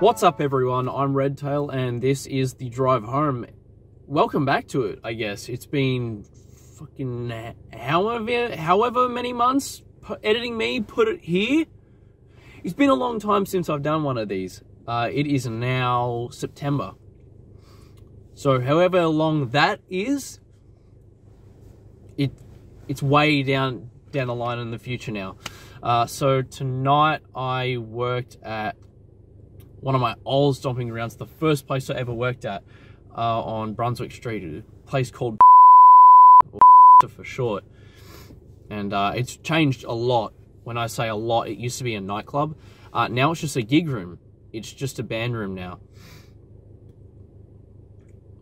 What's up, everyone? I'm Redtail, and this is the drive home. Welcome back to it, I guess. It's been fucking however, however many months editing me, put it here. It's been a long time since I've done one of these. Uh, it is now September. So, however long that is, it it's way down down the line in the future now. Uh, so tonight I worked at one of my old stomping grounds, the first place I ever worked at uh, on Brunswick Street, a place called for short. And uh, it's changed a lot. When I say a lot, it used to be a nightclub. Uh, now it's just a gig room. It's just a band room now.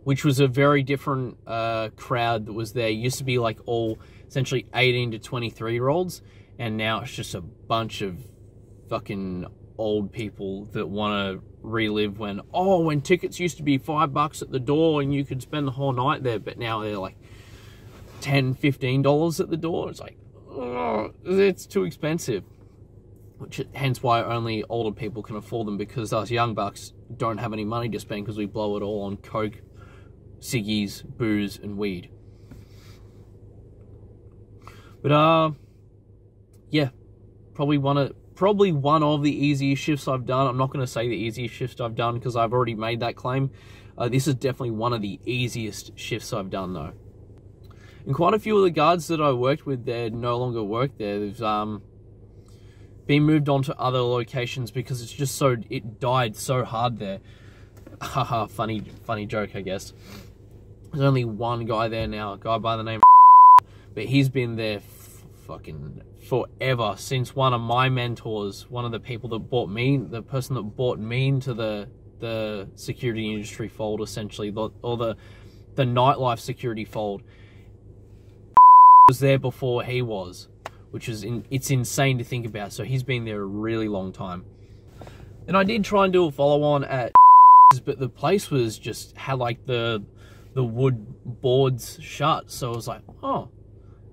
Which was a very different uh, crowd that was there. It used to be like all essentially 18 to 23 year olds. And now it's just a bunch of fucking old people that want to relive when oh when tickets used to be five bucks at the door and you could spend the whole night there but now they're like 10 15 dollars at the door. It's like oh, it's too expensive. Which hence why only older people can afford them because us young bucks don't have any money to spend because we blow it all on coke ciggies booze and weed. But uh yeah probably want of probably one of the easiest shifts I've done. I'm not going to say the easiest shift I've done because I've already made that claim. Uh, this is definitely one of the easiest shifts I've done though. And quite a few of the guards that I worked with there no longer work there. They've um, been moved on to other locations because it's just so, it died so hard there. Haha, funny, funny joke, I guess. There's only one guy there now, a guy by the name but he's been there fucking forever since one of my mentors, one of the people that bought me, the person that bought me into the the security industry fold, essentially, or the the nightlife security fold, was there before he was, which is in, it's insane to think about. So he's been there a really long time. And I did try and do a follow on at, but the place was just had like the the wood boards shut. So I was like, oh,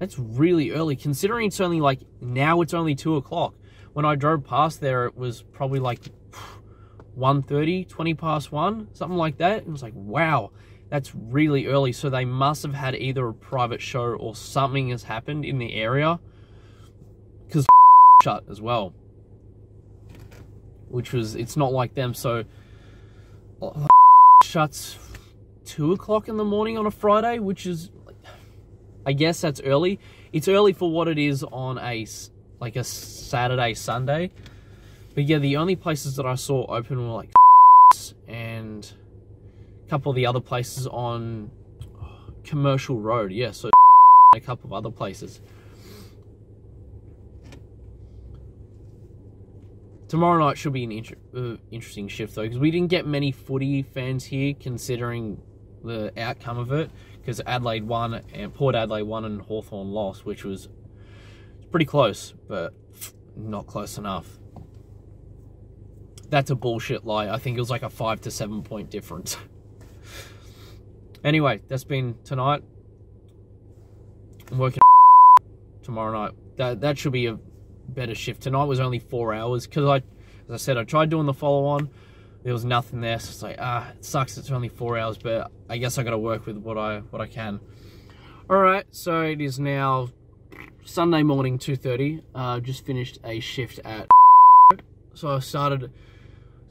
that's really early, considering it's only like, now it's only 2 o'clock. When I drove past there, it was probably like 1.30, 20 past 1, something like that. It was like, wow, that's really early. So they must have had either a private show or something has happened in the area. Because shut as well. Which was, it's not like them. So shuts 2 o'clock in the morning on a Friday, which is I guess that's early. It's early for what it is on a like a Saturday, Sunday. But yeah, the only places that I saw open were like and a couple of the other places on Commercial Road. Yeah, so a couple of other places. Tomorrow night should be an inter uh, interesting shift though, because we didn't get many footy fans here, considering the outcome of it because Adelaide won and Port Adelaide won and Hawthorn lost, which was pretty close, but not close enough. That's a bullshit lie. I think it was like a five to seven point difference. anyway, that's been tonight. I'm working tomorrow night. That that should be a better shift. Tonight was only four hours because I, as I said, I tried doing the follow on there was nothing there. So it's like, ah, it sucks. It's only four hours, but I guess I got to work with what I what I can. All right, so it is now Sunday morning, 2.30. Uh, just finished a shift at so I started,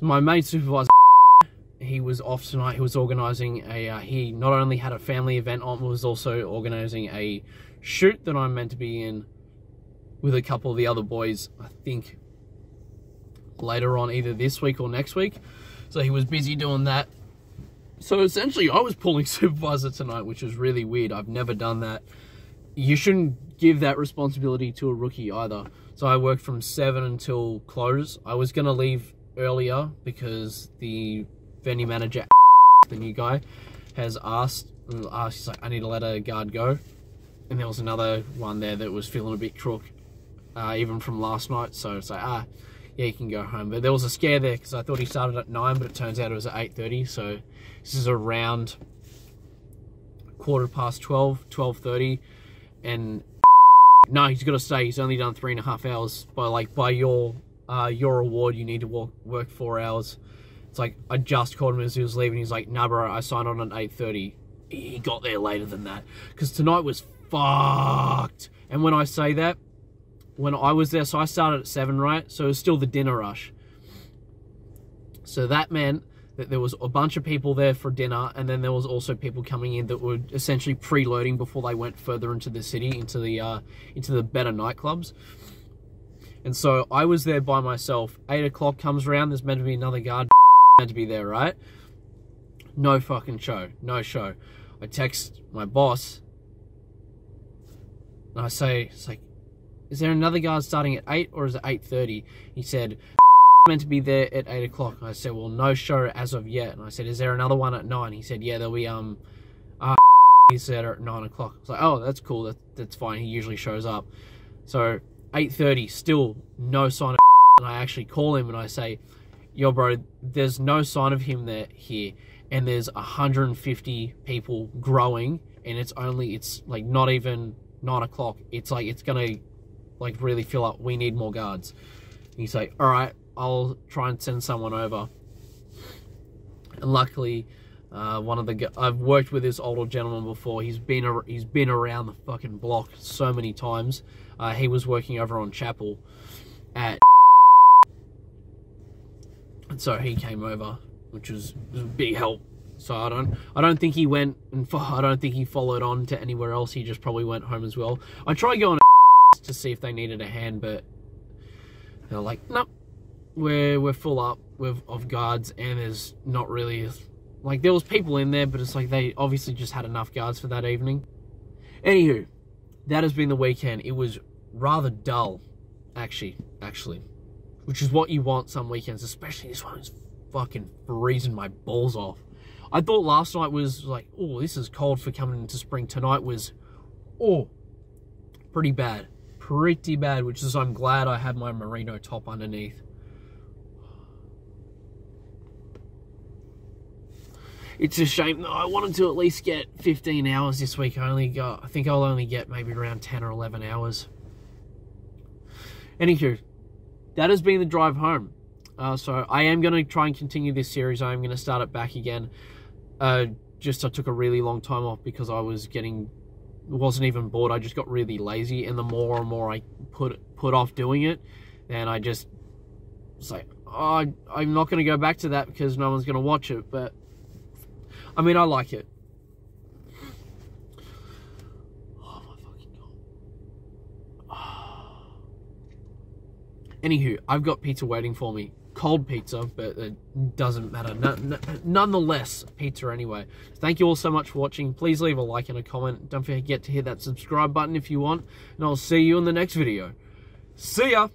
my main supervisor, he was off tonight. He was organising a, uh, he not only had a family event on, was also organising a shoot that I'm meant to be in with a couple of the other boys, I think later on either this week or next week. So he was busy doing that. So essentially, I was pulling supervisor tonight, which was really weird. I've never done that. You shouldn't give that responsibility to a rookie either. So I worked from 7 until close. I was going to leave earlier because the venue manager, the new guy, has asked, asked he's like, I need to let a guard go. And there was another one there that was feeling a bit crook, uh, even from last night. So it's like, ah, yeah, you can go home. But there was a scare there because I thought he started at 9, but it turns out it was at 8.30. So this is around quarter past 12, 12.30. And no, he's got to stay. He's only done three and a half hours. By like by your uh, your award, you need to work, work four hours. It's like I just called him as he was leaving. He's like, "Nah, bro, I signed on at eight thirty. He got there later than that because tonight was fucked." And when I say that, when I was there, so I started at seven, right? So it was still the dinner rush. So that meant that there was a bunch of people there for dinner, and then there was also people coming in that were essentially preloading before they went further into the city, into the uh, into the better nightclubs. And so I was there by myself. Eight o'clock comes around. There's meant to be another guard meant to be there, right? No fucking show. No show. I text my boss and I say, it's like, is there another guard starting at 8 or is it 8.30? He said, meant to be there at 8 o'clock. I said, well, no show as of yet. And I said, is there another one at 9? He said, yeah, there'll be, um, uh, he's there at 9 o'clock. I was like, oh, that's cool. That, that's fine. He usually shows up. So 8.30, still no sign of and I actually call him and I say, yo, bro, there's no sign of him there here. And there's 150 people growing and it's only, it's like not even 9 o'clock. It's like, it's going to like really fill up. We need more guards. And he's like, all right, I'll try and send someone over. And luckily, uh, one of the I've worked with this older gentleman before. He's been he's been around the fucking block so many times. Uh, he was working over on Chapel at, and so he came over, which was, was a big help. So I don't I don't think he went and I don't think he followed on to anywhere else. He just probably went home as well. I tried going to see if they needed a hand, but they're like, nope, we're we're full up with of guards, and there's not really like there was people in there, but it's like they obviously just had enough guards for that evening. Anywho, that has been the weekend. It was rather dull, actually, actually, which is what you want some weekends, especially this one is fucking freezing my balls off. I thought last night was like, oh, this is cold for coming into spring. Tonight was, oh, pretty bad, pretty bad. Which is I'm glad I had my merino top underneath. it's a shame. I wanted to at least get 15 hours this week. I only got, I think I'll only get maybe around 10 or 11 hours. Anywho, that has been the drive home. Uh, so I am going to try and continue this series. I am going to start it back again. Uh, just I took a really long time off because I was getting, wasn't even bored. I just got really lazy, and the more and more I put put off doing it, and I just was like, oh, I'm not going to go back to that because no one's going to watch it. But I mean, I like it. Oh my fucking god. Anywho, I've got pizza waiting for me. Cold pizza, but it doesn't matter. nonetheless, pizza anyway. Thank you all so much for watching. Please leave a like and a comment. Don't forget to hit that subscribe button if you want. And I'll see you in the next video. See ya!